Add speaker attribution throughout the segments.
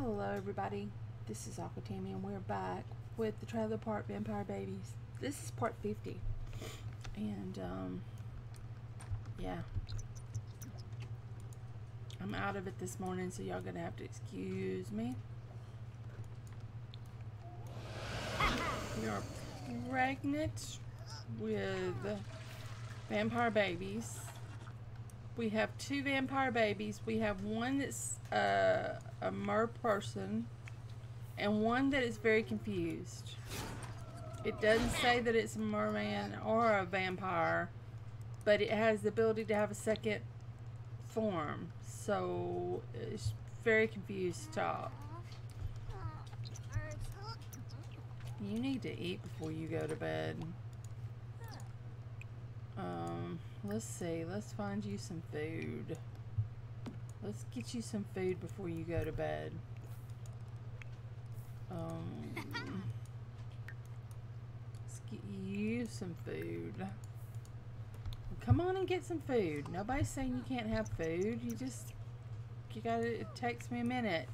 Speaker 1: Hello everybody, this is Aquatami and we're back with the Trailer Park Vampire Babies. This is part 50 and um, yeah, I'm out of it this morning so y'all gonna have to excuse me. We are pregnant with vampire babies we have two vampire babies. We have one that's uh, a mer person and one that is very confused. It doesn't say that it's a merman or a vampire, but it has the ability to have a second form. So it's very confused talk. You need to eat before you go to bed. Um, let's see. Let's find you some food. Let's get you some food before you go to bed. Um, let's get you some food. Come on and get some food. Nobody's saying you can't have food. You just, you gotta, it takes me a minute.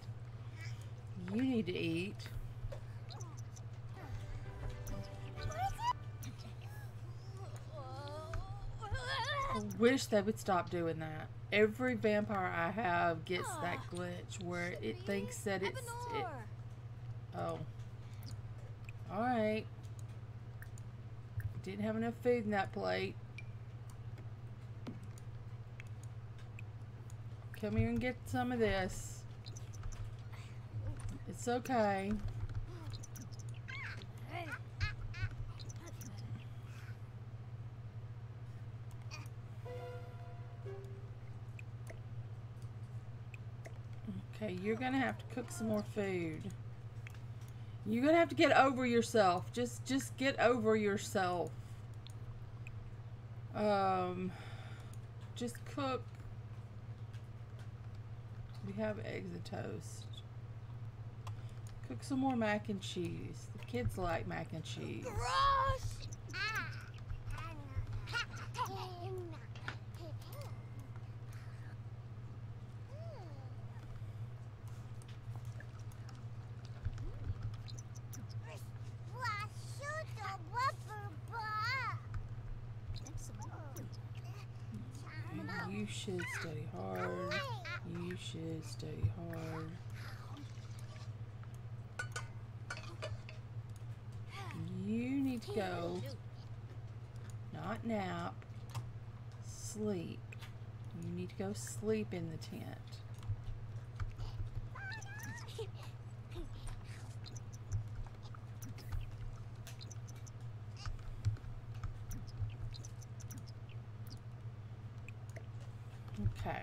Speaker 1: You need to eat. Wish they would stop doing that. Every vampire I have gets that glitch where it thinks that it's. It, oh. Alright. Didn't have enough food in that plate. Come here and get some of this. It's okay. Okay, you're gonna have to cook some more food. You're gonna have to get over yourself. Just just get over yourself. Um just cook. We have eggs and toast. Cook some more mac and cheese. The kids like mac and cheese.
Speaker 2: Gross!
Speaker 1: Study hard. You should study hard. You need to go, not nap, sleep. You need to go sleep in the tent. Okay.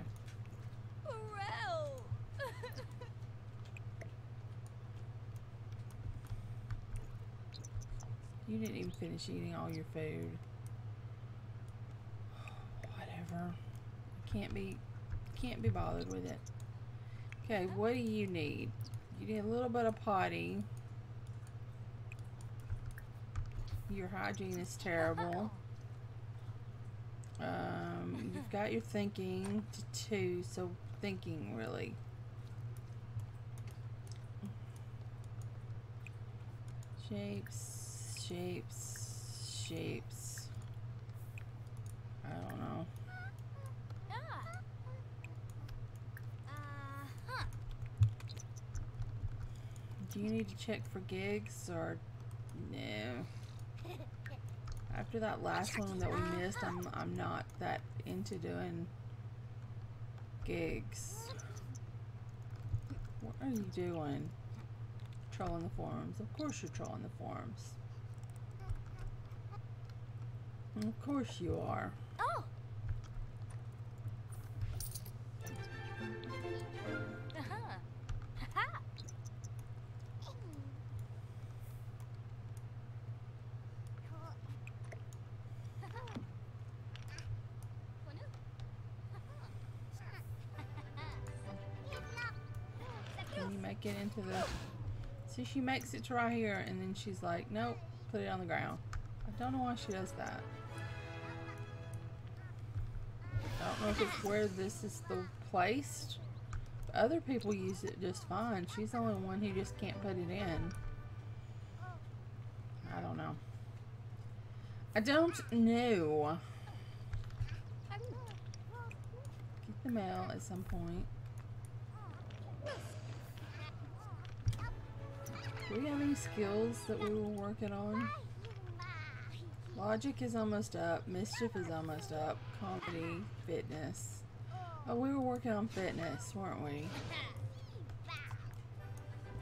Speaker 1: You even finish eating all your food. Whatever. Can't be can't be bothered with it. Okay, what do you need? You need a little bit of potty. Your hygiene is terrible. Um, you've got your thinking to two, so thinking really. Shapes, shapes, shapes. I don't know. Do you need to check for gigs or no? After that last one that we missed, I'm I'm not that into doing gigs. What are you doing? Trolling the forums. Of course you're trolling the forums. Of course you are.
Speaker 2: Oh. Uh-huh.
Speaker 1: Can you make it into the... See, she makes it to right here, and then she's like, nope, put it on the ground. I don't know why she does that. If it's where this is the placed, Other people use it just fine. She's the only one who just can't put it in. I don't know. I don't know. Get the mail at some point. Do we have any skills that we were working on? Logic is almost up. Mischief is almost up. Comedy, fitness. Oh, we were working on fitness, weren't we?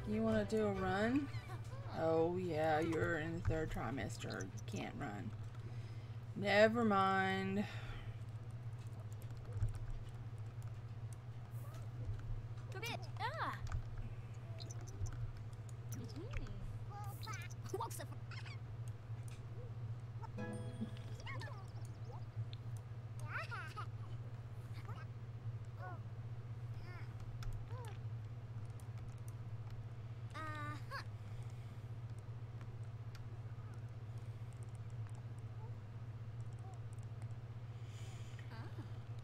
Speaker 1: You want to do a run? Oh, yeah, you're in the third trimester. You can't run. Never mind.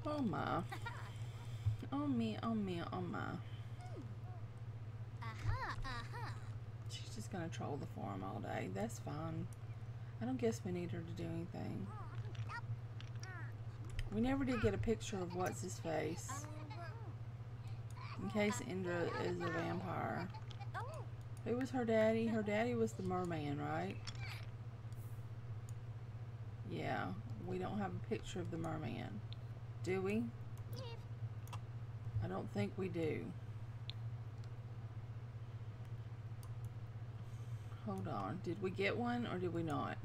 Speaker 1: Oh my. Oh me, oh me, oh my. She's just gonna troll the forum all day. That's fine. I don't guess we need her to do anything. We never did get a picture of what's his face. In case Indra is a vampire. Who was her daddy? Her daddy was the merman, right? Yeah, we don't have a picture of the merman. Do we? I don't think we do. Hold on. Did we get one or did we not?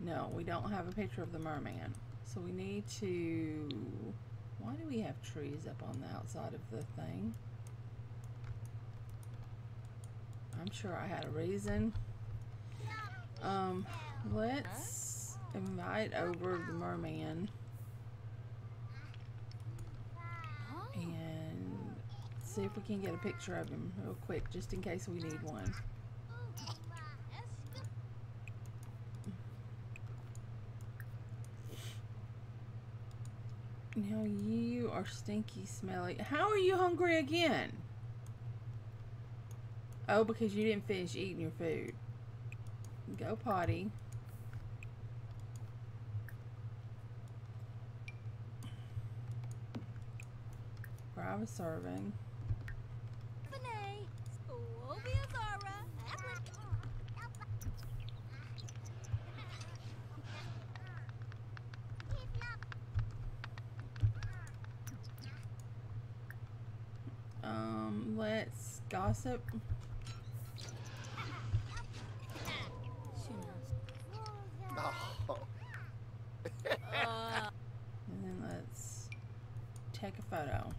Speaker 1: No, we don't have a picture of the merman. So we need to... Why do we have trees up on the outside of the thing? I'm sure I had a reason. Um, let's invite over the merman. See if we can get a picture of him real quick, just in case we need one. Now you are stinky, smelly. How are you hungry again? Oh, because you didn't finish eating your food. Go potty. Grab Um, a serving. gossip. and then let's take a photo.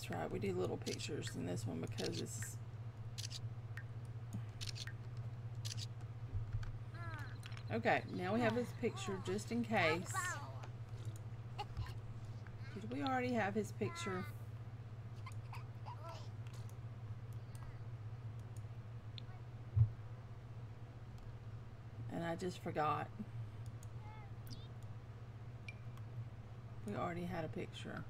Speaker 1: That's right, we do little pictures in this one because it's Okay, now we have his picture just in case. Did we already have his picture? And I just forgot. We already had a picture.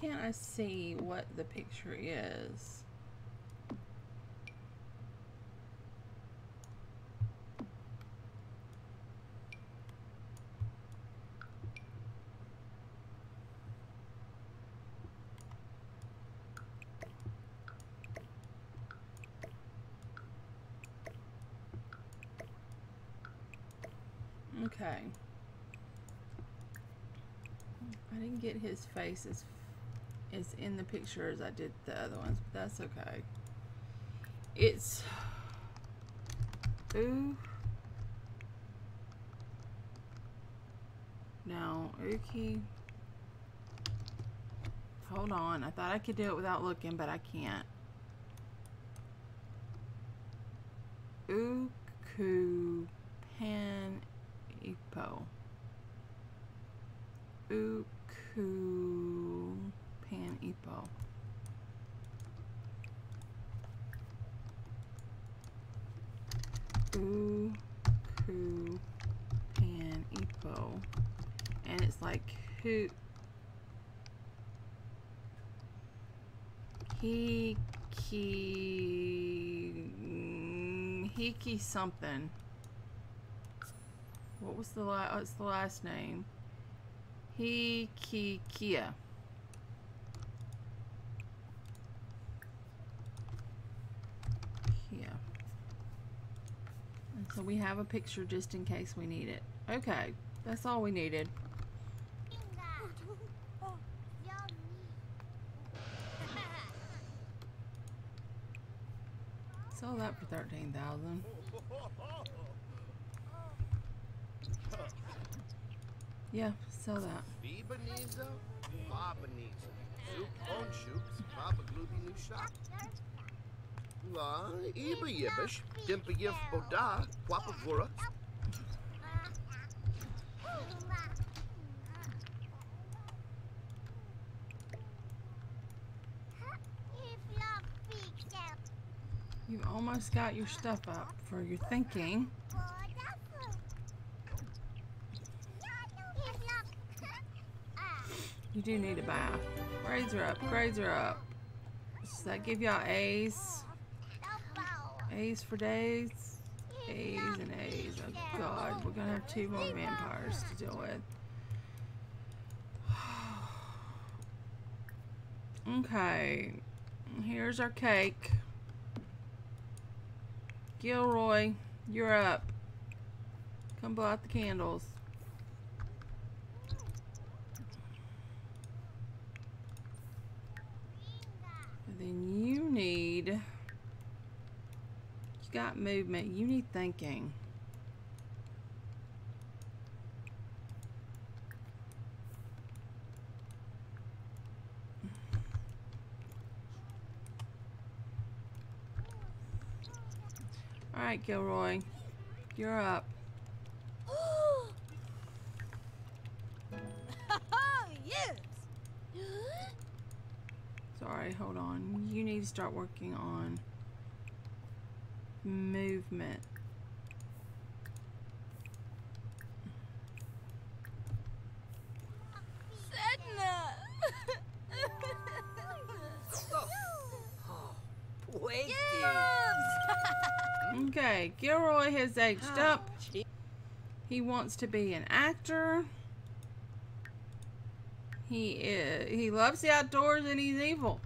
Speaker 1: Can't I see what the picture is? Okay. I didn't get his face as is in the picture as I did the other ones, but that's okay. It's ooh. Now, Uki. Hold on. I thought I could do it without looking, but I can't. Uku Pan Ipo. Uku Ipo. Uku Pan Ipo. And it's like who Hiki Hiki something. What was the last? What's the last name? Hikikia. Yeah. And so we have a picture just in case we need it. Okay, that's all we needed. Sell that for thirteen thousand. Yeah, sell that.
Speaker 2: La, Iba Yibish, Dimpa Yif Boda,
Speaker 1: You almost got your stuff up for your thinking. You do need a bath. Grades are up. Grades are up. Does that give y'all A's? A's for days? A's and A's. Oh god, we're gonna have two more vampires to deal with. Okay, here's our cake. Gilroy, you're up. Come blow out the candles. And then you need, you got movement, you need thinking. All right, Gilroy, you're up.
Speaker 3: yes.
Speaker 1: Sorry, hold on. You need to start working on movement.
Speaker 3: Wasted.
Speaker 1: Okay, Gilroy has aged up. He wants to be an actor. He is, he loves the outdoors and he's evil.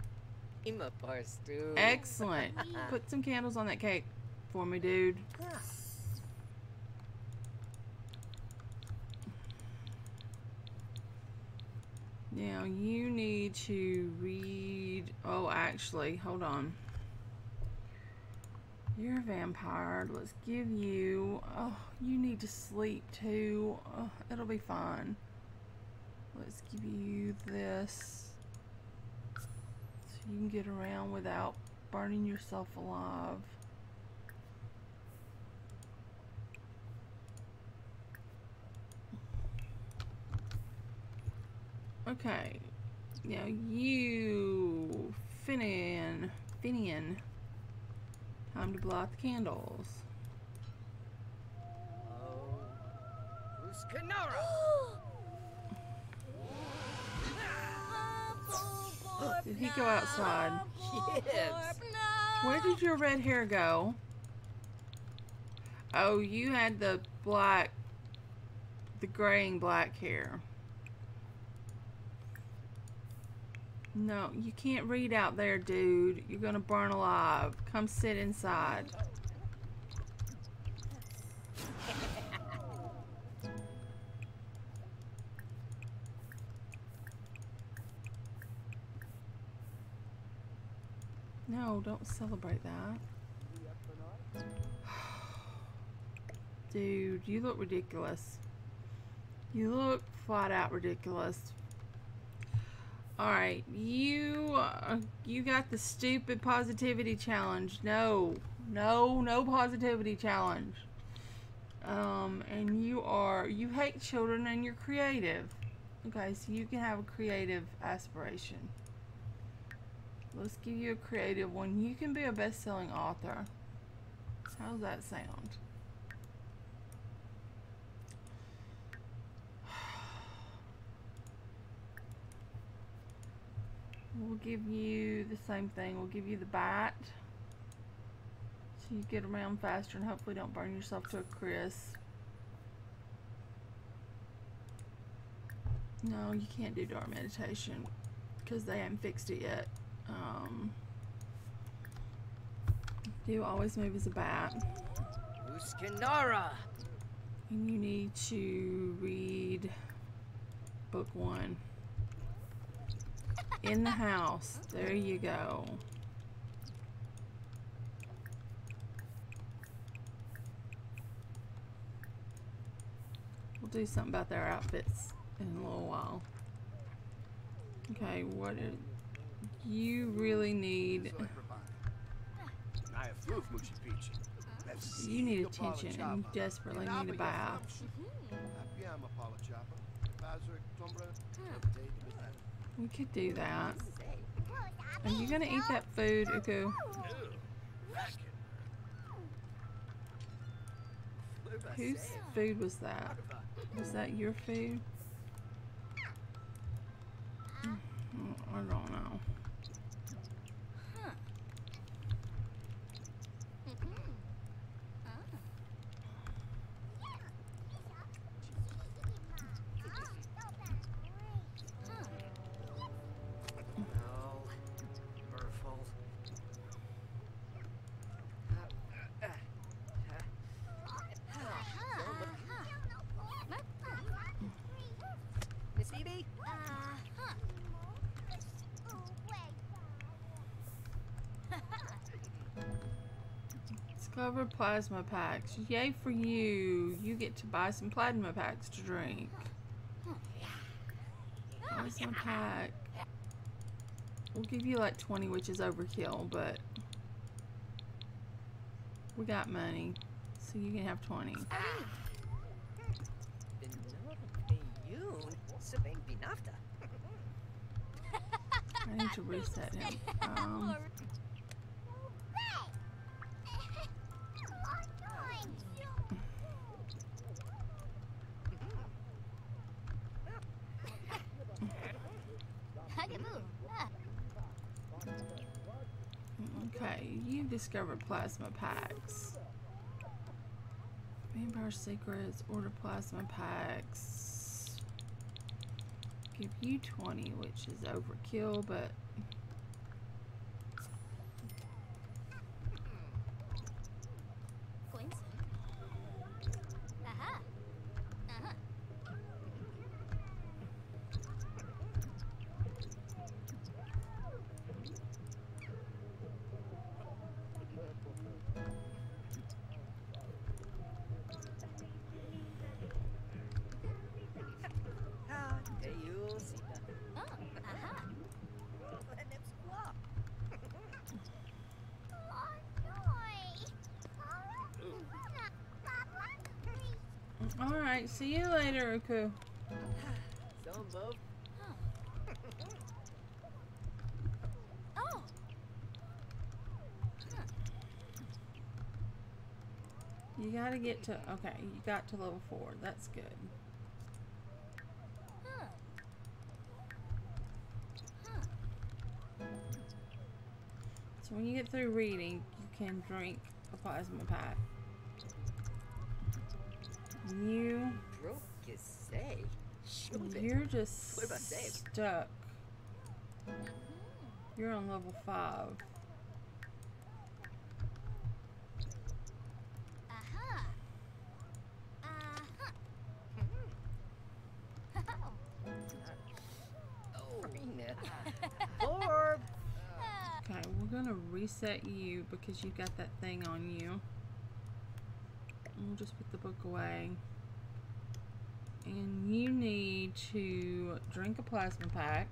Speaker 3: I'm a barstool.
Speaker 1: Excellent. Put some candles on that cake for me, dude. Now you need to read. Oh, actually, hold on. You're a vampire. Let's give you. Oh, you need to sleep too. Oh, it'll be fine. Let's give you this. So you can get around without burning yourself alive. Okay. Now you, Finian, Finian. Time to blow out the candles.
Speaker 3: Oh. Who's Kenara?
Speaker 1: Did he go outside?
Speaker 3: Yes.
Speaker 1: Where did your red hair go? Oh, you had the black, the graying black hair. No, you can't read out there, dude. You're gonna burn alive. Come sit inside. No, don't celebrate that. Dude, you look ridiculous. You look flat out ridiculous. All right, you uh, you got the stupid positivity challenge. No, no, no positivity challenge. Um, and you are you hate children and you're creative. Okay, so you can have a creative aspiration. Let's give you a creative one. You can be a best-selling author. How's that sound? We'll give you the same thing. We'll give you the bat. So you get around faster and hopefully don't burn yourself to a crisp. No, you can't do dark meditation because they haven't fixed it yet. Um, you always move as a bat.
Speaker 3: Uskanara.
Speaker 1: And you need to read book one. In the house. There you go. We'll do something about their outfits in a little while. Okay, what is, you really need you need attention and you desperately need mm-hmm. a bath. We could do that. Are you gonna eat that food, Uku? Whose food was that? Was that your food? Mm, I don't know. Plasma packs. Yay for you. You get to buy some plasma packs to drink. Plasma pack. We'll give you like 20, which is overkill, but we got money. So you can have 20.
Speaker 3: Benayun. Sabing binafta.
Speaker 1: I need to reset him. Um, discovered plasma packs. Vampire Secrets, order plasma packs. Give you 20, which is overkill, but
Speaker 3: Ha, Deyu Sita. Next squawk.
Speaker 1: alright, see you later. You gotta get to, okay, you got to level 4. That's good. So when you get through reading, you can drink a plasma pack. You,
Speaker 3: say. Shubit.
Speaker 1: you're just
Speaker 3: What about Dave?
Speaker 1: stuck. You're on level 5. Uh-huh. Uh-huh.
Speaker 3: Oh, oh. Rena. Orb.
Speaker 1: Okay, we're gonna reset you because you got that thing on you. And We'll just put the book away. And you need to drink a plasma pack.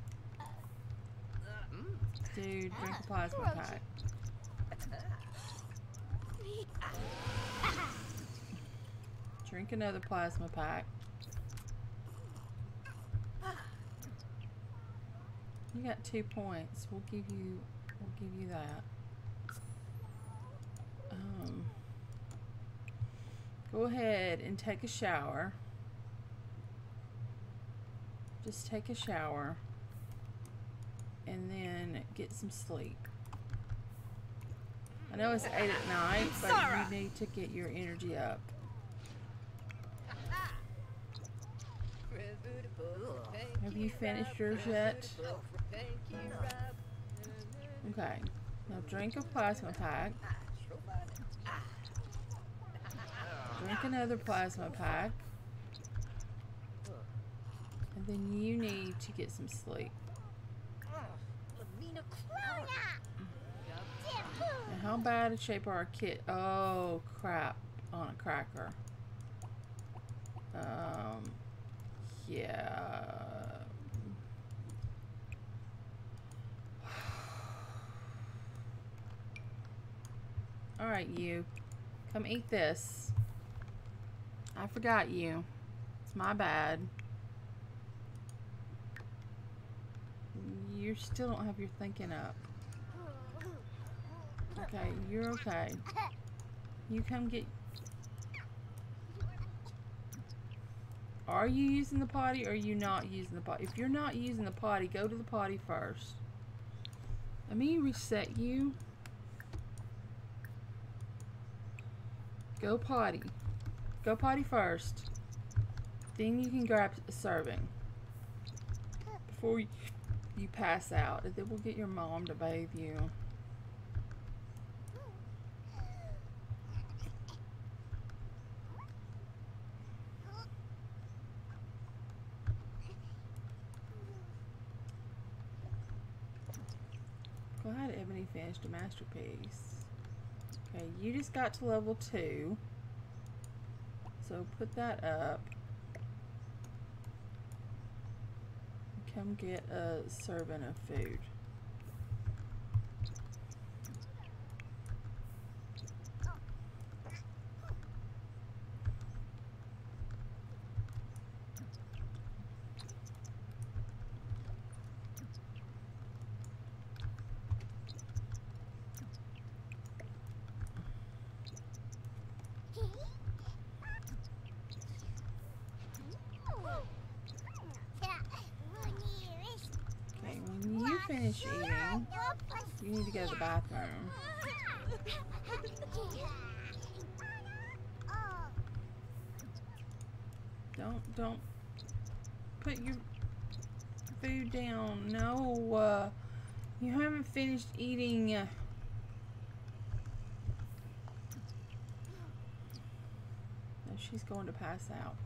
Speaker 1: Dude, drink a plasma pack. Drink another plasma pack. You got two points. We'll give you we'll give you that. Um Go ahead and take a shower. Just take a shower and then get some sleep. I know it's 8 at night, but you need to get your energy up. Have you finished yours yet? Okay. Now drink a plasma pack. Drink another plasma pack. Then you need to get some sleep. How bad a shape are our kit? Oh, crap. On a cracker. Um, yeah. Alright, you. Come eat this. I forgot you. It's my bad. You still don't have your thinking up. Okay, you're okay. You come get... Are you using the potty or are you not using the potty? If you're not using the potty, go to the potty first. Let me reset you. Go potty. Go potty first. Then you can grab a serving. Before you, you pass out. And then we'll get your mom to bathe you. Glad Ebony finished a masterpiece. Okay, you just got to level two. So put that up. Come get a serving of food. Okay, when you finish eating, you need to go to the bathroom. Don't, don't put your food down. No, uh, you haven't finished eating. Uh, she's going to pass out.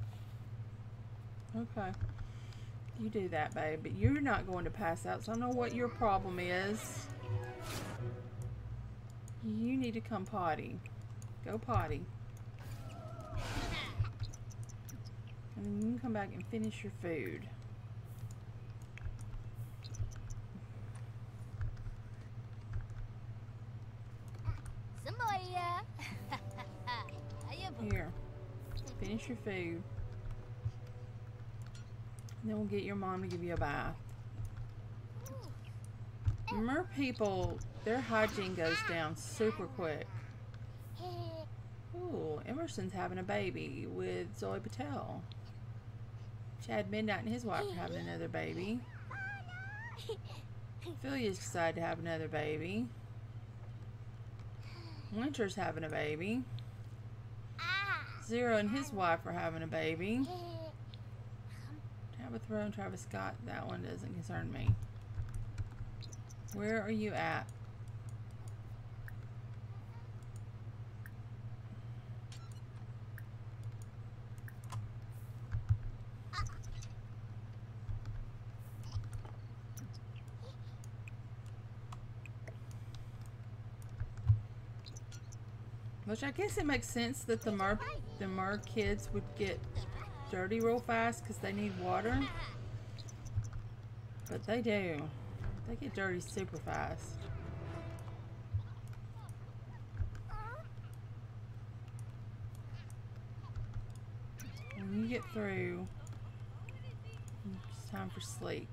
Speaker 1: Okay. You do that, babe, but you're not going to pass out, so I know what your problem is. You need to come potty. Go potty. And then you can come back and finish your food. Finish your food. And then we'll get your mom to give you a bath. Mer people, their hygiene goes down super quick. Ooh, Emerson's having a baby with Zoe Patel. Chad Midnight and his wife are having another baby. Philia's decided to have another baby. Winter's having a baby. Zero and his wife are having a baby. Tabitha and Travis Scott, that one doesn't concern me. Where are you at? Which I guess it makes sense that the mer the mer kids would get dirty real fast because they need water. But they do. They get dirty super fast. When you get through, it's time for sleep.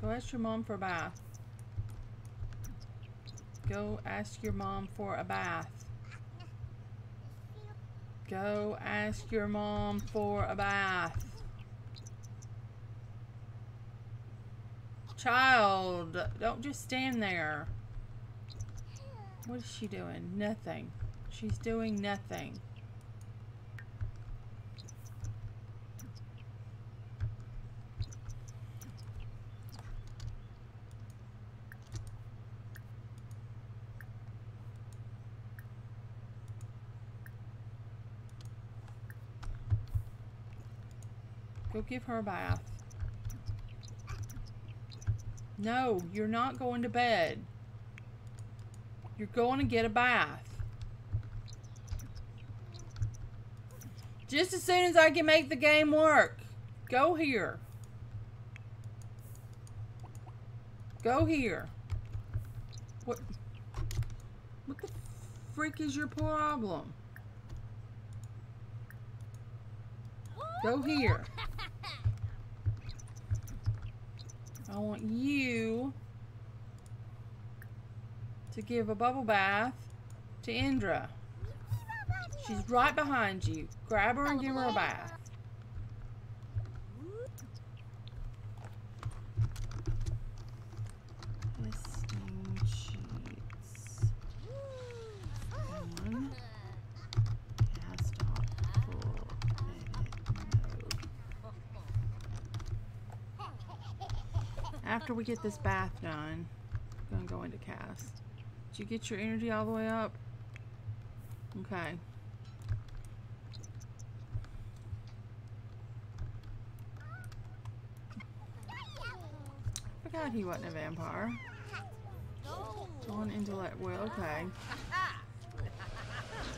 Speaker 1: Go ask your mom for a bath. Go ask your mom for a bath. Go ask your mom for a bath. Child, don't just stand there. What is she doing? Nothing. She's doing nothing. Give her a bath. No, you're not going to bed. You're going to get a bath. Just as soon as I can make the game work. Go here. Go here. What? What the freak is your problem? Go here. I want you to give a bubble bath to Indra. She's right behind you. Grab her and give her a bath. After we get this bath done, I'm gonna go into CAS. Did you get your energy all the way up? Okay. Forgot he wasn't a vampire. One intellect. Well, okay.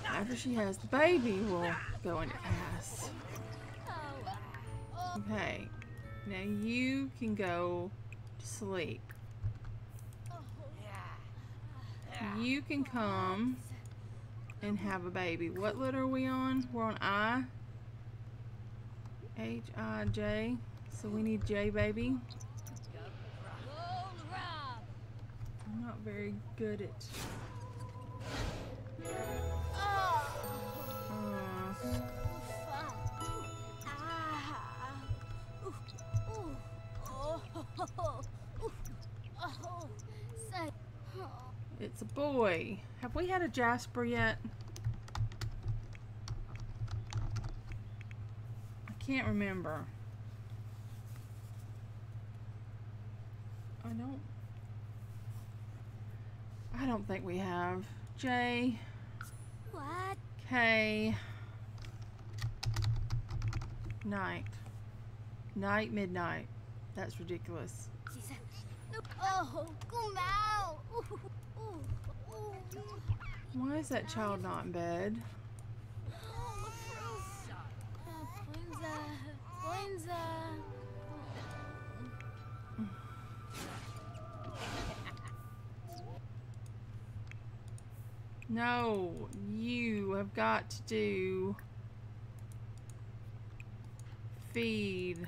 Speaker 1: After she has the baby, we'll go into CAS. Okay. Now you can go to sleep. You can come and have a baby. What letter are we on? We're on I. H I J. So we need J baby. I'm not very good at. It's a boy. Have we had a Jasper yet? I can't remember. I don't. I don't think we have. J.
Speaker 4: What?
Speaker 1: K. Night. Night, midnight. That's ridiculous.
Speaker 4: Oh, come out.
Speaker 1: Why is that child not in bed? No, you have got to do feed,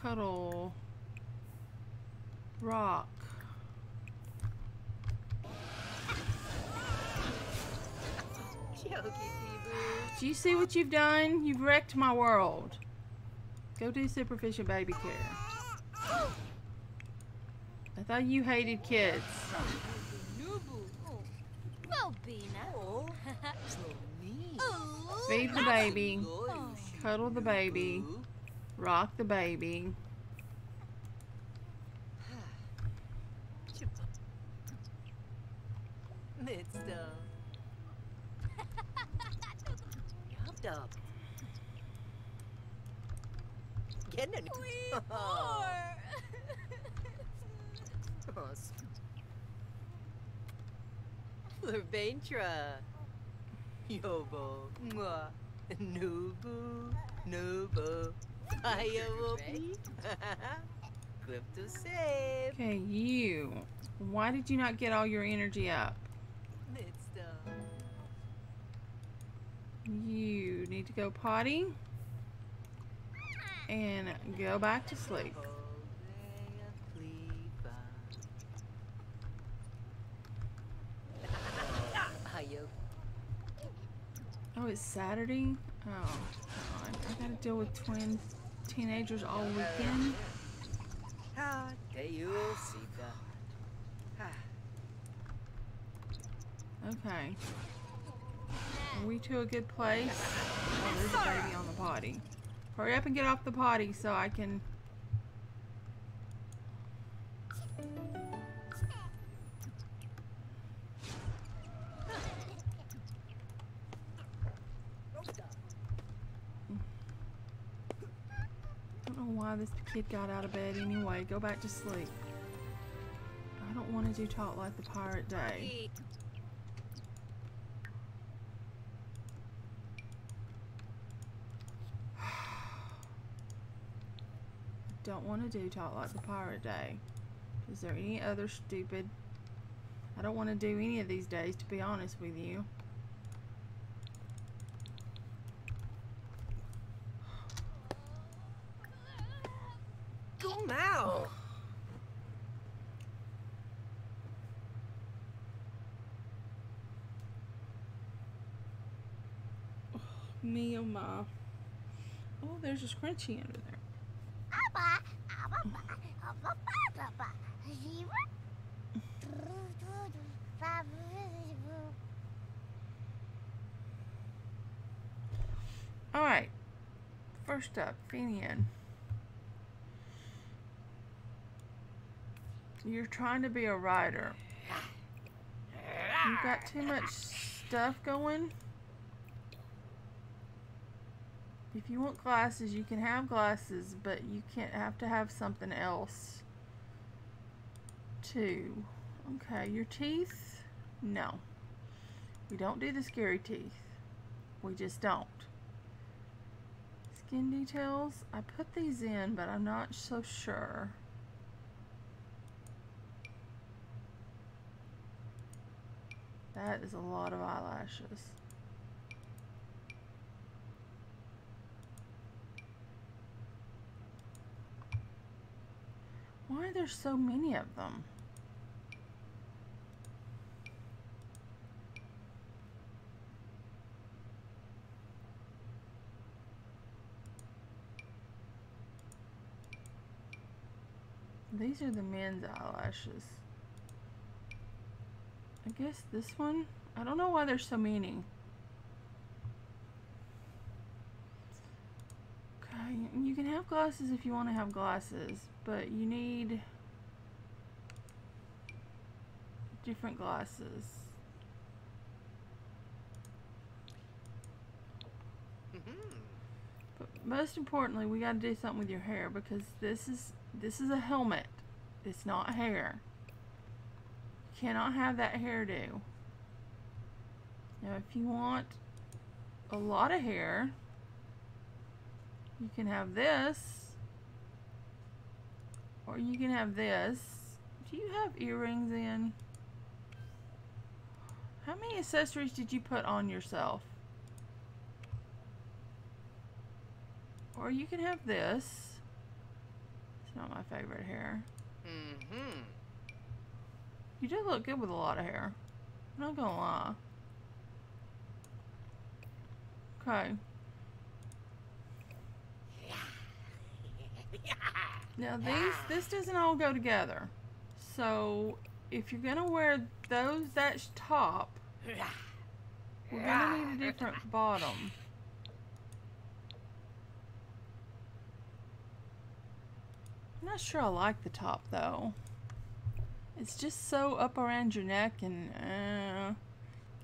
Speaker 1: cuddle, rock. Do you see what you've done? You've wrecked my world. Go do superficial baby care. I thought you hated kids. Feed the baby, cuddle the baby, rock the baby.
Speaker 3: Mister. Yup, up. Kenan.
Speaker 4: Four.
Speaker 3: Lurventra. Yobo. Mwah. Nubu. Nubu. Ayawopi. Clip to save.
Speaker 1: Okay, you. Why did you not get all your energy up? You need to go potty and go back to sleep. Oh, it's Saturday? Oh, God. I gotta deal with twin teenagers all weekend. Okay. Are we to a good place? Oh, there's a baby on the potty. Hurry up and get off the potty so I can. Don't know why this kid got out of bed anyway. Go back to sleep. I don't want to do Talk Like the Pirate Day. don't want to do Talk Like the Pirate Day. Is there any other stupid? I don't want to do any of these days, to be honest with you.
Speaker 3: Go now.
Speaker 1: Me oh my. Oh, there's a scrunchie under there. First up, Finian. You're trying to be a writer. You've got too much stuff going. If you want glasses, you can have glasses, but you can't have to have something else too. Okay, your teeth? No. We don't do the scary teeth. We just don't. Skin details? I put these in, but I'm not so sure. That is a lot of eyelashes. Why are there so many of them? These are the men's eyelashes. I guess this one? I don't know why there's so many. Okay, you can have glasses if you want to have glasses, but you need different glasses. But most importantly, we got to do something with your hair because this is this is a helmet. It's not hair. You cannot have that hairdo. Now, if you want a lot of hair, you can have this, or you can have this. Do you have earrings in? How many accessories did you put on yourself? Or you can have this. It's not my favorite hair.
Speaker 3: Mm-hmm.
Speaker 1: You do look good with a lot of hair. I'm not gonna lie. Okay. Now these, this doesn't all go together. So if you're gonna wear those, that top, we're gonna need a different bottom. Not sure I like the top though. It's just so up around your neck and uh,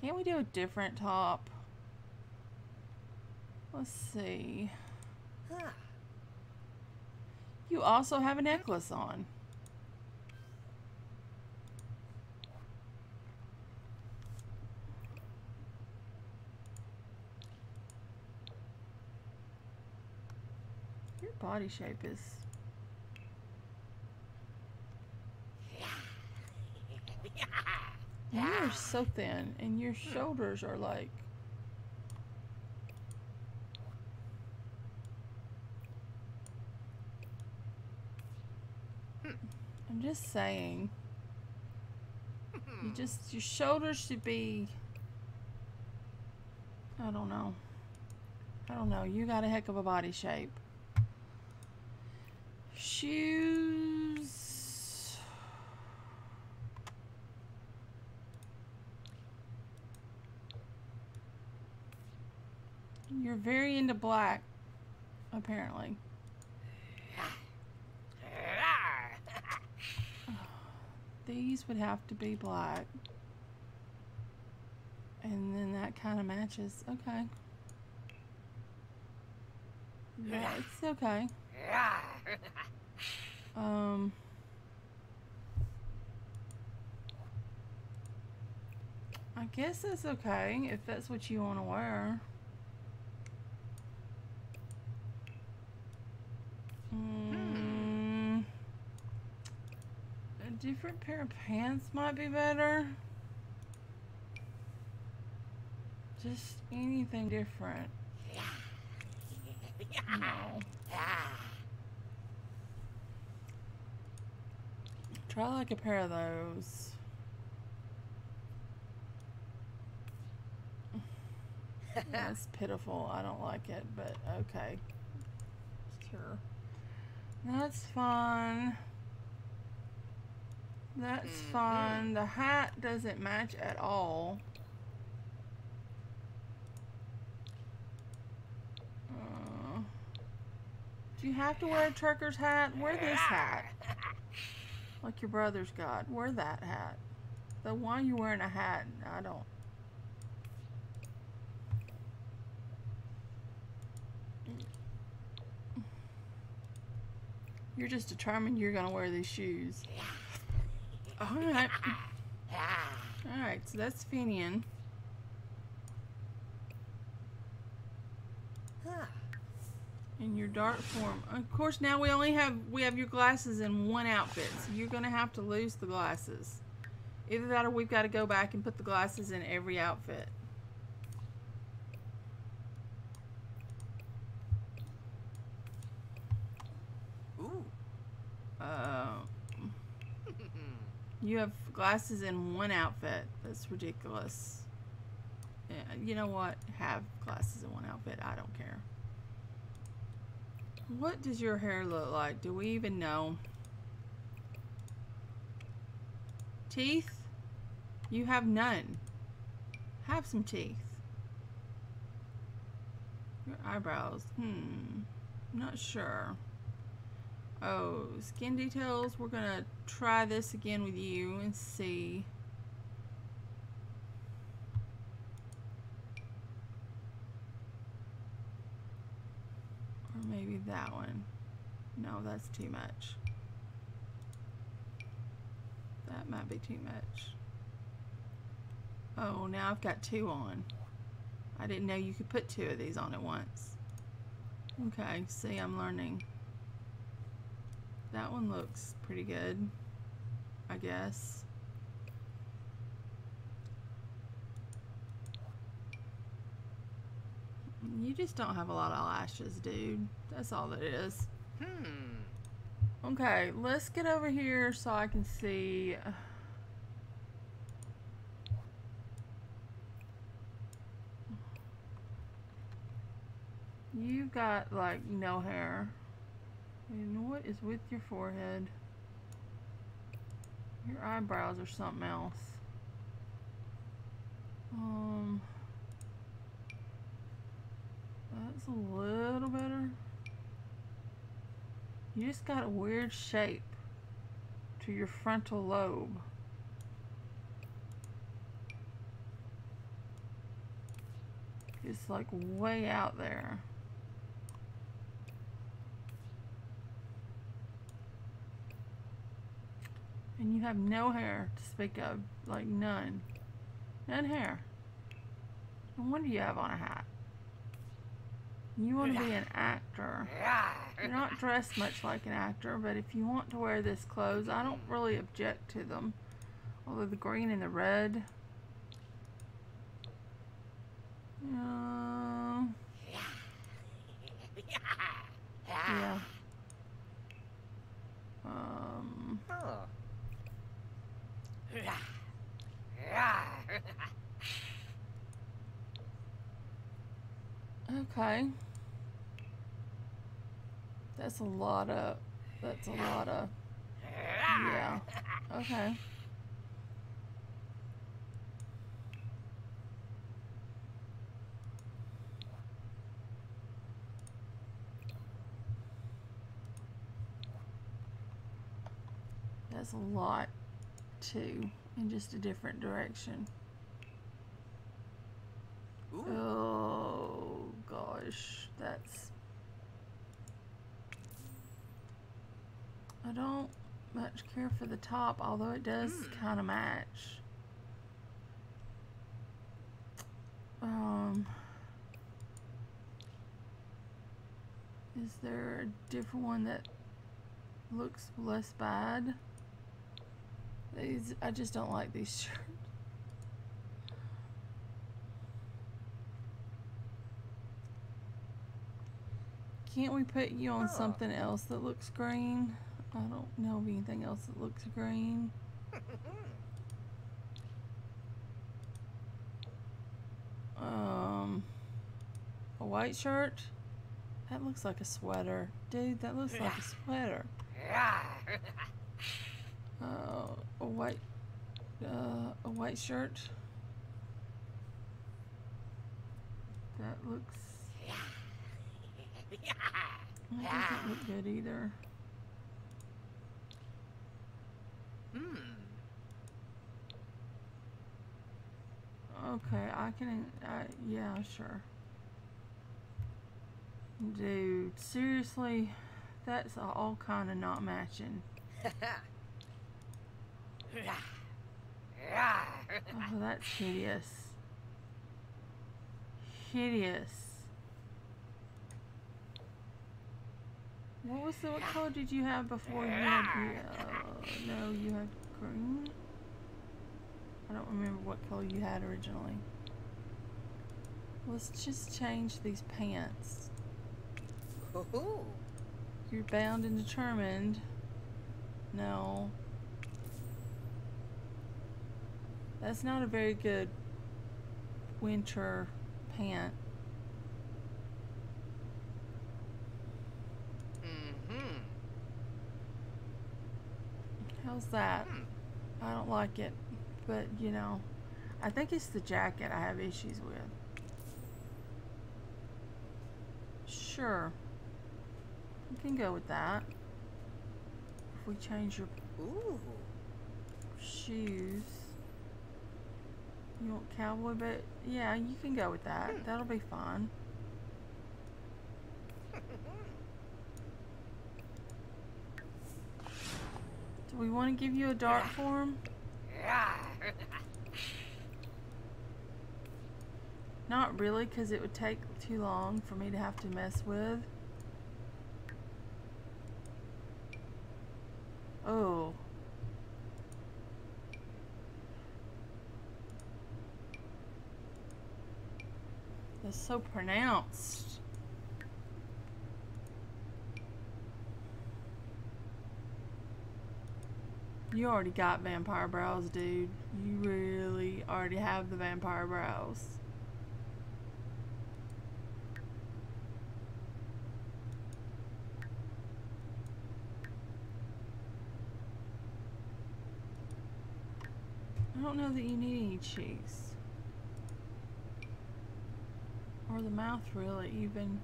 Speaker 1: can't we do a different top? Let's see. You also have a necklace on. Your body shape is You're so thin, and your shoulders are like. Hmm. I'm just saying. You hmm. just your shoulders should be. I don't know. I don't know. You got a heck of a body shape. Shoes. You're very into black, apparently. These would have to be black. And then that kind of matches. Okay. It's okay. Um. I guess that's okay if that's what you want to wear. Mm, a different pair of pants might be better. Just anything different. No. Try like a pair of those. That's pitiful. I don't like it, but okay. Sure. That's fine. That's
Speaker 3: Mhm.
Speaker 1: fine. The hat doesn't match at all. Uh, do you have to wear a trucker's hat? Wear this hat. Like your brother's got. Wear that hat. The why you're wearing a hat? I don't. You're just determined you're gonna wear these shoes. Alright. Alright, so that's Finian. In your dark form. Of course now we only have we have your glasses in one outfit, so you're gonna have to lose the glasses. Either that or we've got to go back and put the glasses in every outfit.
Speaker 3: Ooh.
Speaker 1: You have glasses in one outfit. That's ridiculous. Yeah, you know what? Have glasses in one outfit. I don't care. What does your hair look like? Do we even know? Teeth? You have none. Have some teeth. Your eyebrows. Hmm. Not sure. Oh, skin details. We're gonna try this again with you and see. Or maybe that one. No, that's too much. That might be too much. Oh, now I've got two on. I didn't know you could put two of these on at once. Okay, see, I'm learning. That one looks pretty good, I guess. You just don't have a lot of lashes, dude. That's all it is.
Speaker 3: Hmm.
Speaker 1: Okay, let's get over here so I can see. You've got like no hair. And what is with your forehead? Your eyebrows are something else. Um, that's a little better. You just got a weird shape to your frontal lobe. It's like way out there. And you have no hair to speak of. Like none. None hair. No wonder you have on a hat. You want to be an actor. You're not dressed much like an actor, but if you want to wear this clothes, I don't really object to them. Although the green and the red. Uh, yeah. Um. Okay. That's a lot of. That's a lot of. Yeah. Okay. That's a lot in just a different direction.
Speaker 3: Ooh.
Speaker 1: Oh gosh, that's. I don't much care for the top, although it does
Speaker 3: Hmm.
Speaker 1: kind of match. Um, is there a different one that looks less bad? These I just don't like these shirts. Can't we put you on something else that looks green? I don't know of anything else that looks green. Um, a white shirt? That looks like a sweater. Dude, that looks like a sweater. Uh, a white, uh, a white shirt. That looks. That doesn't look good either.
Speaker 3: Hmm.
Speaker 1: Okay, I can. Yeah, sure. Dude, seriously, that's all kind of not matching. Oh, that's hideous. Hideous. What was the what color did you have before you had the, uh, no, you had green? I don't remember what color you had originally. Let's just change these pants.
Speaker 3: Ooh.
Speaker 1: You're bound and determined. No. That's not a very good winter pant.
Speaker 3: Mm-hmm.
Speaker 1: How's that?
Speaker 3: Hmm.
Speaker 1: I don't like it, but you know, I think it's the jacket I have issues with. Sure. You can go with that. If we change your
Speaker 3: Ooh.
Speaker 1: shoes. You want cowboy, but yeah, you can go with that. Hmm. That'll be fine. Do we want to give you a dark form? Not really, because it would take too long for me to have to mess with. Oh. That's so pronounced. You already got vampire brows, dude. You really already have the vampire brows. I don't know that you need any cheeks. Or the mouth really even.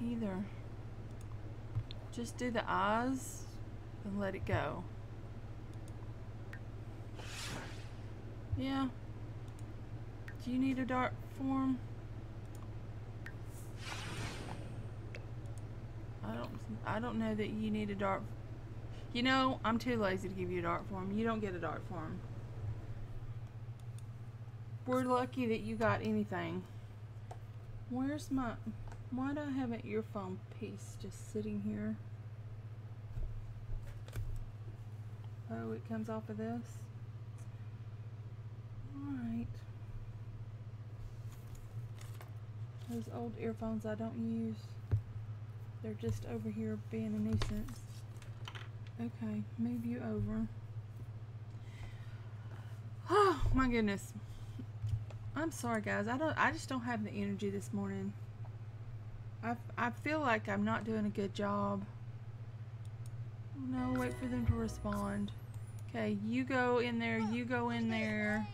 Speaker 1: Either. Just do the eyes and let it go. Yeah. Do you need a dark form? I don't. I don't know that you need a dark You know, I'm too lazy to give you a dark form. You don't get a dark form. We're lucky that you got anything. Where's my? Why do I have an earphone piece just sitting here? Oh, it comes off of this. All right. Those old earphones I don't use. They're just over here being a nuisance. Okay, move you over. Oh my goodness. I'm sorry guys. I don't I just don't have the energy this morning. I I feel like I'm not doing a good job. No, wait for them to respond. Okay, you go in there, you go in there.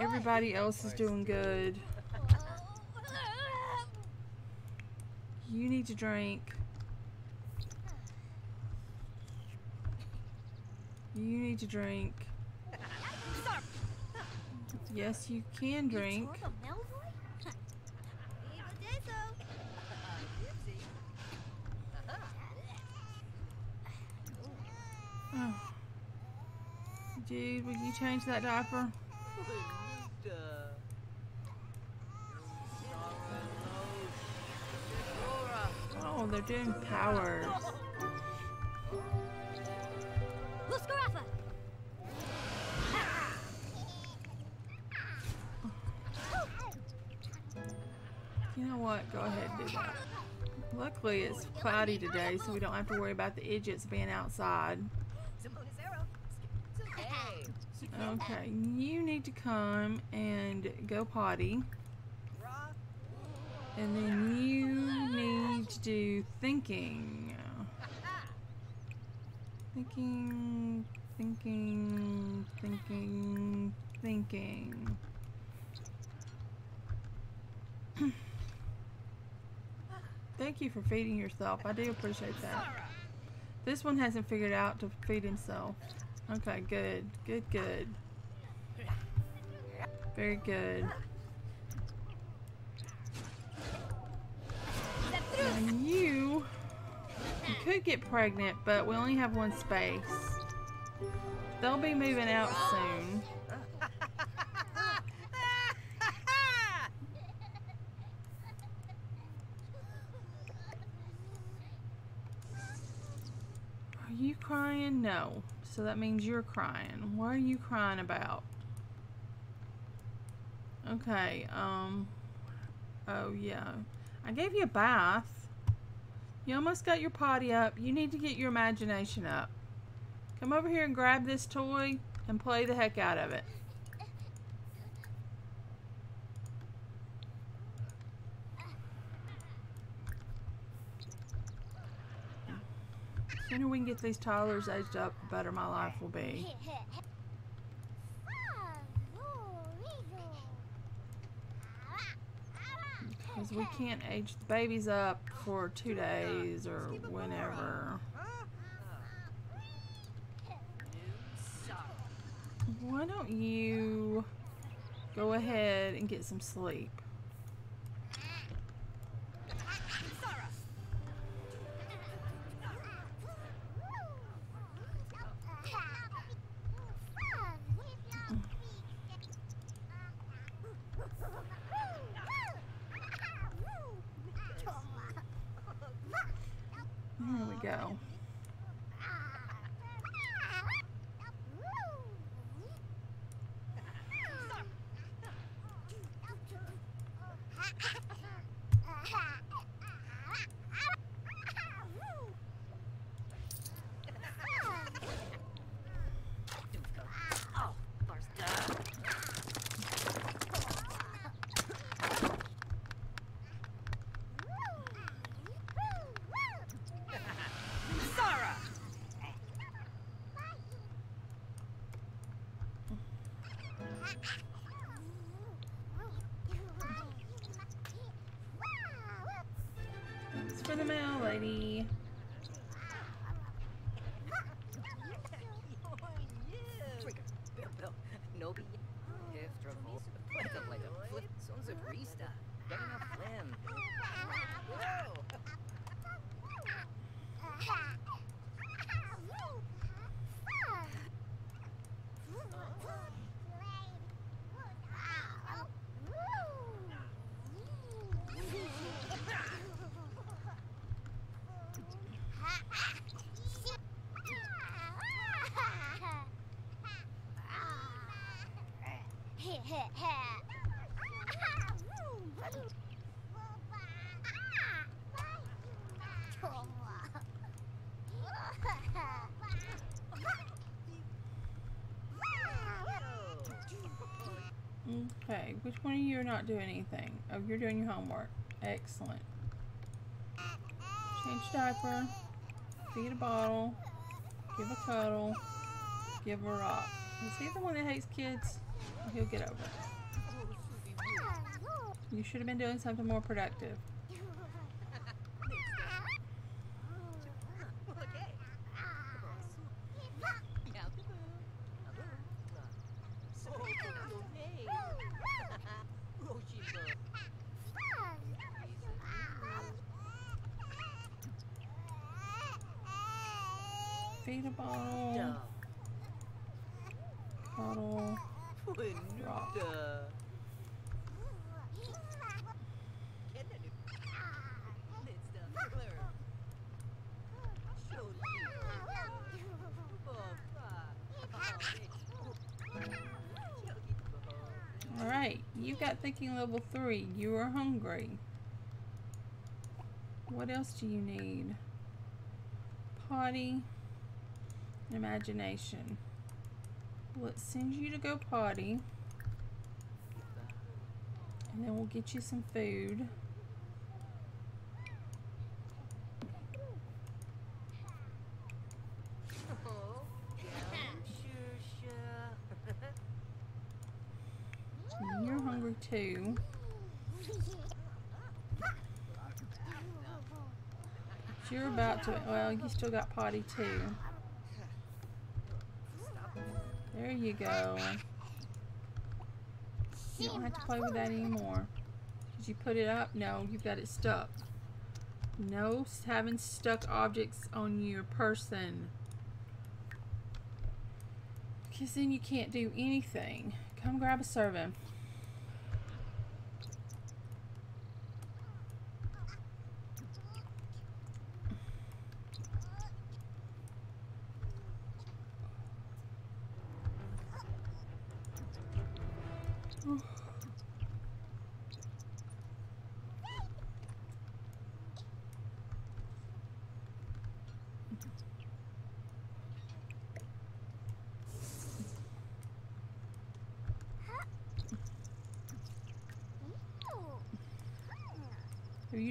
Speaker 1: Everybody else is doing good. You need to drink. You need to drink. Yes, you can drink. Oh. Dude, would you change that diaper? Oh, they're doing powers. You know what? Go ahead and do that. Luckily, it's cloudy today, so we don't have to worry about the idiots being outside. Okay, you need to come and go potty. And then you need to do thinking. Thinking, thinking, thinking, thinking. Thank you for feeding yourself. I do appreciate that. This one hasn't figured out to feed himself. Okay, good. Good, good. Very good. And you, you could get pregnant, but we only have one space. They'll be moving out soon. Are you crying? No. So that means you're crying. What are you crying about? Okay, um... Oh, yeah. I gave you a bath. You almost got your potty up. You need to get your imagination up. Come over here and grab this toy and play the heck out of it. Sooner we can get these toddlers aged up, the better my life will be. Because we can't age the babies up for two days or whenever. Why don't you go ahead and get some sleep? Okay, which one of you are not doing anything? Oh, you're doing your homework. Excellent. Change diaper. Feed a bottle. Give a cuddle. Give a rock. Is he the one that hates kids? He'll get over it. You should have been doing something more productive. Level 3. You are hungry. What else do you need? Potty. Imagination. Let's send you to go potty. And then we'll get you some food. You're hungry too. You're about to, well, you still got potty too. There you go. You don't have to play with that anymore. Did you put it up? No, you've got it stuck. No having stuck objects on your person. Because then you can't do anything. Come grab a serving.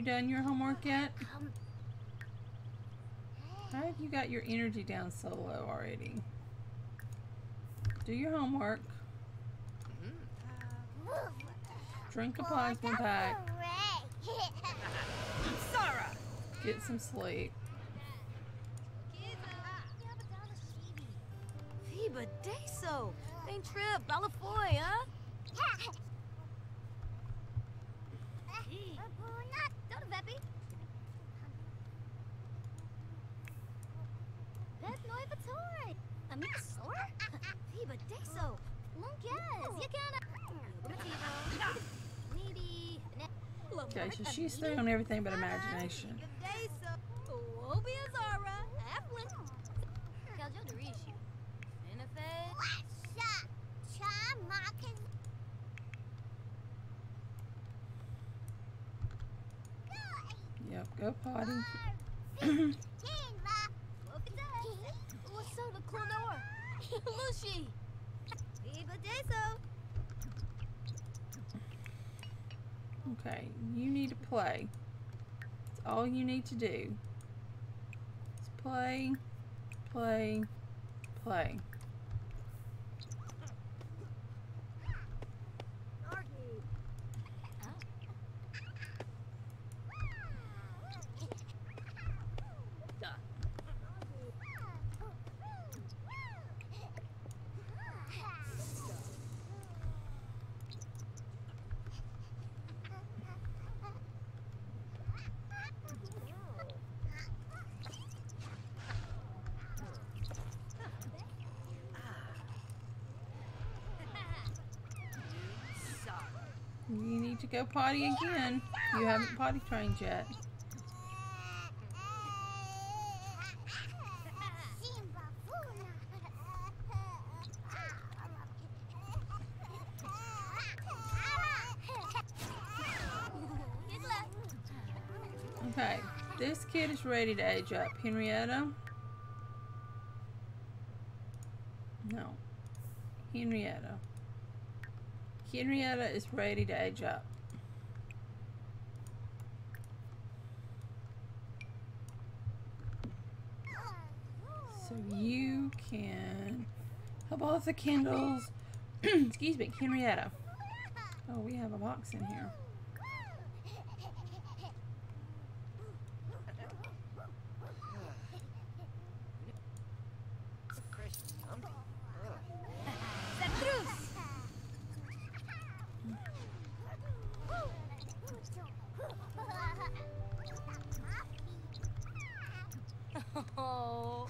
Speaker 1: You done your homework yet? How have you got your energy down so low already? Do your homework. Drink a plasma pack.
Speaker 3: Sarah!
Speaker 1: Get some sleep.
Speaker 5: Fiba Deso! Main trip, Balafoy, huh?
Speaker 1: She's throwing everything but imagination.
Speaker 5: Deso. Obia Zara. Applin. Caljo Derishi.
Speaker 1: Yep, go potty.
Speaker 5: What's up, the Clonor? Lucy. Fiba Deso.
Speaker 1: Okay, you need to play. That's all you need to do. Just play, play, play. Go potty again. You haven't potty trained yet. Okay, this kid is ready to age up. Henrietta? No. Henrietta. Henrietta is ready to age up. Of the candles. Excuse me, Henrietta. Oh, we have a box in here.
Speaker 5: Oh.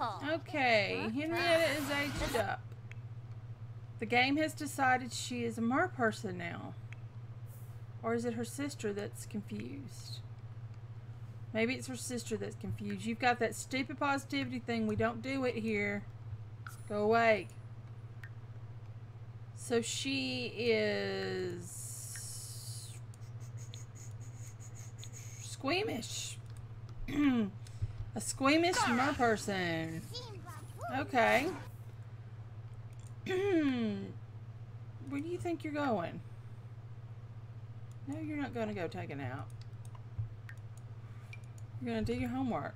Speaker 1: Okay, Henrietta is aged up. The game has decided she is a mer person now. Or is it her sister that's confused? Maybe it's her sister that's confused. You've got that stupid positivity thing. We don't do it here. Go away. So she is squeamish. a squeamish mer person. Okay. Where do you think you're going? No, you're not going to go take a nap. You're going to do your homework.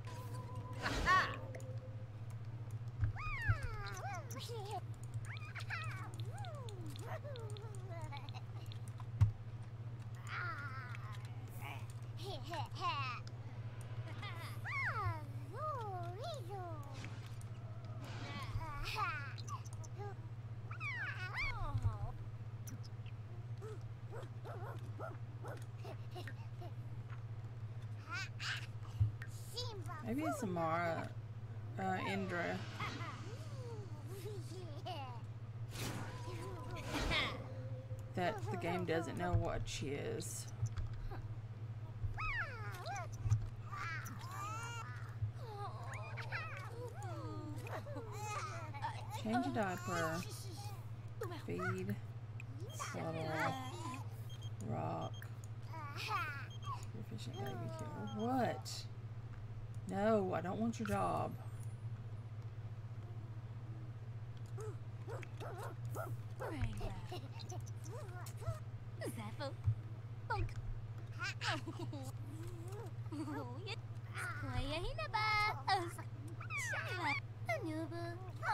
Speaker 1: Maybe it's Amara, uh, Indra. That the game doesn't know what she is. Change a diaper. Feed. Rock. Efficient baby. What? No, I don't want your job.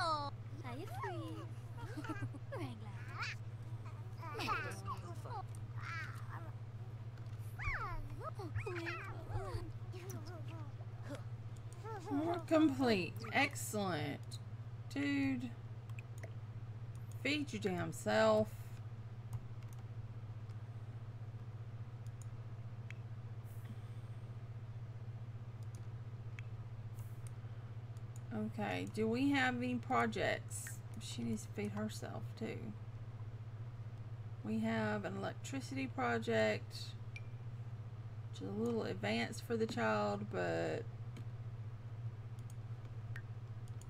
Speaker 1: Work complete. Excellent. Dude. Feed your damn self. Okay, do we have any projects? She needs to feed herself too. We have an electricity project, which is a little advanced for the child, but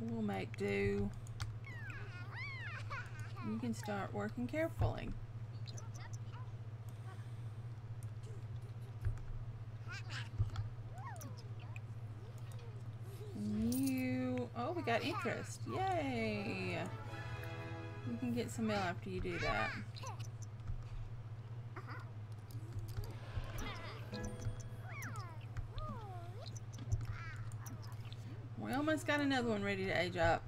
Speaker 1: we'll make do. You can start working carefully. You, oh, we got interest. Yay! You can get some mail after you do that. We almost got another one ready to age up.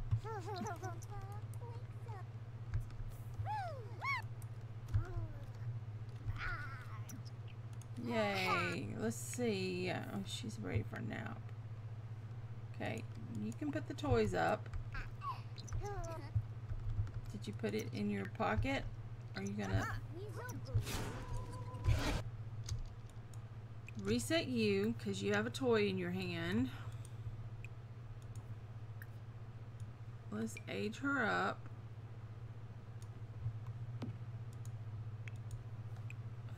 Speaker 1: Yay. Let's see. Oh, she's ready for a nap. Okay, you can put the toys up. Did you put it in your pocket? Are you gonna reset you because you have a toy in your hand? Let's age her up.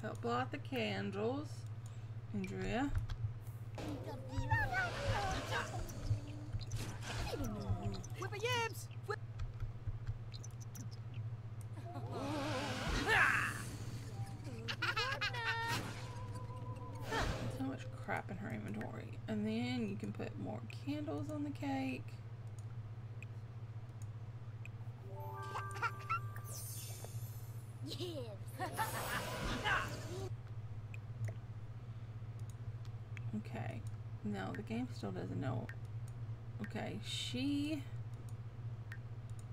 Speaker 1: Help out the candles. Andrea.
Speaker 3: Whippa yibs! Whip.
Speaker 1: So much crap in her inventory. And then you can put more candles on the cake. The game still doesn't know. Okay, she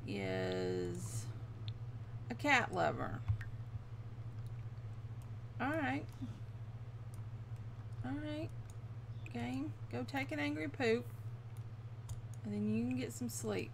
Speaker 1: is a cat lover. Alright. Alright. Game, go take an angry poop. And then you can get some sleep.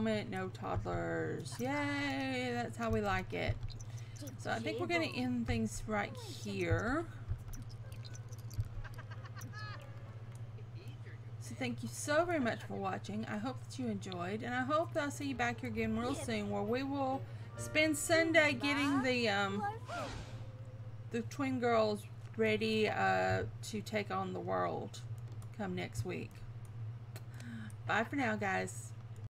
Speaker 1: Moment, no toddlers. Yay! That's how we like it. So I think we're going to end things right here. So thank you so very much for watching. I hope that you enjoyed, and I hope that I'll see you back here again real soon, where we will spend Sunday getting the um the twin girls ready uh, to take on the world come next week. Bye for now, guys.